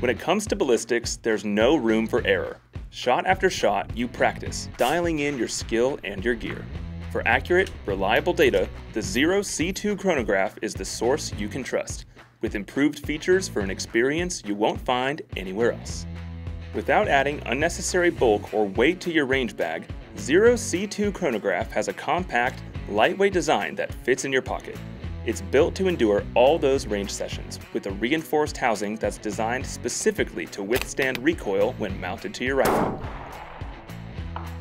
When it comes to ballistics, there's no room for error. Shot after shot, you practice, dialing in your skill and your gear. For accurate, reliable data, the Xero C2 chronograph is the source you can trust, with improved features for an experience you won't find anywhere else. Without adding unnecessary bulk or weight to your range bag, Xero C2 chronograph has a compact, lightweight design that fits in your pocket. It's built to endure all those range sessions with a reinforced housing that's designed specifically to withstand recoil when mounted to your rifle.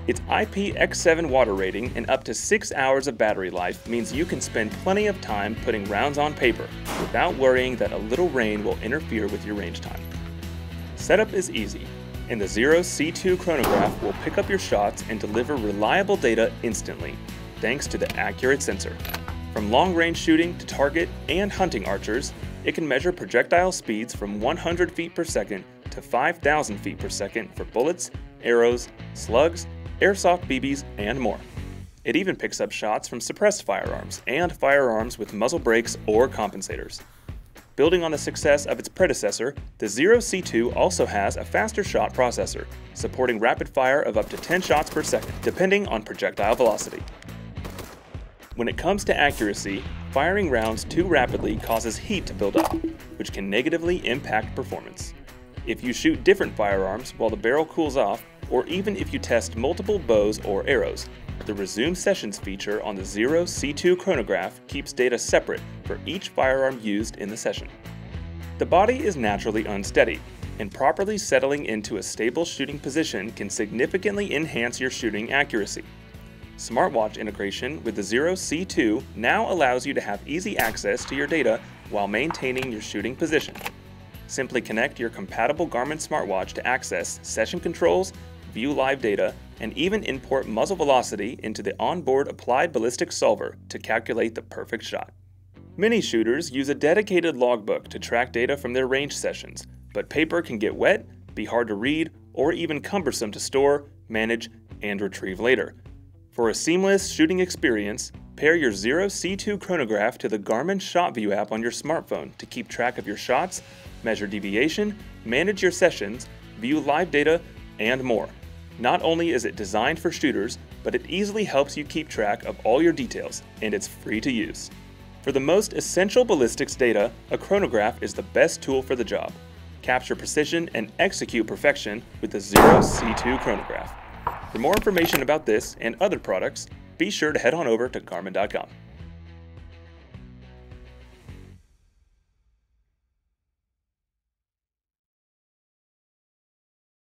Its IPX7 water rating and up to 6 hours of battery life means you can spend plenty of time putting rounds on paper without worrying that a little rain will interfere with your range time. Setup is easy, and the Xero C2 chronograph will pick up your shots and deliver reliable data instantly, thanks to the accurate sensor. From long range shooting to target and hunting archers, it can measure projectile speeds from 100 feet per second to 5,000 feet per second for bullets, arrows, slugs, airsoft BBs, and more. It even picks up shots from suppressed firearms and firearms with muzzle brakes or compensators. Building on the success of its predecessor, the Xero C2 also has a faster shot processor, supporting rapid fire of up to 10 shots per second, depending on projectile velocity. When it comes to accuracy, firing rounds too rapidly causes heat to build up, which can negatively impact performance. If you shoot different firearms while the barrel cools off, or even if you test multiple bows or arrows, the Resume Sessions feature on the Xero C2 chronograph keeps data separate for each firearm used in the session. The body is naturally unsteady, and properly settling into a stable shooting position can significantly enhance your shooting accuracy. Smartwatch integration with the Xero C2 now allows you to have easy access to your data while maintaining your shooting position. Simply connect your compatible Garmin smartwatch to access session controls, view live data, and even import muzzle velocity into the onboard Applied ballistic Solver to calculate the perfect shot. Many shooters use a dedicated logbook to track data from their range sessions, but paper can get wet, be hard to read, or even cumbersome to store, manage, and retrieve later. For a seamless shooting experience, pair your Xero C2 chronograph to the Garmin ShotView app on your smartphone to keep track of your shots, measure deviation, manage your sessions, view live data, and more. Not only is it designed for shooters, but it easily helps you keep track of all your details, and it's free to use. For the most essential ballistics data, a chronograph is the best tool for the job. Capture precision and execute perfection with the Xero C2 chronograph. For more information about this and other products, be sure to head on over to Garmin.com.